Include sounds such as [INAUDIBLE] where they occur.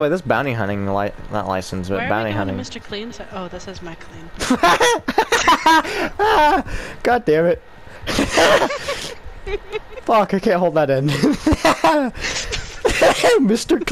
Wait, this bounty hunting li not license, but Where bounty hunting. Mr. Clean? So- Oh, this is my clean. [LAUGHS] God damn it. [LAUGHS] Fuck, I can't hold that in. [LAUGHS] Mr. Clean.